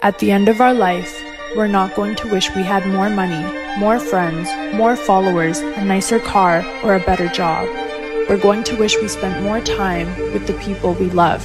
At the end of our life, we're not going to wish we had more money, more friends, more followers, a nicer car, or a better job. We're going to wish we spent more time with the people we love.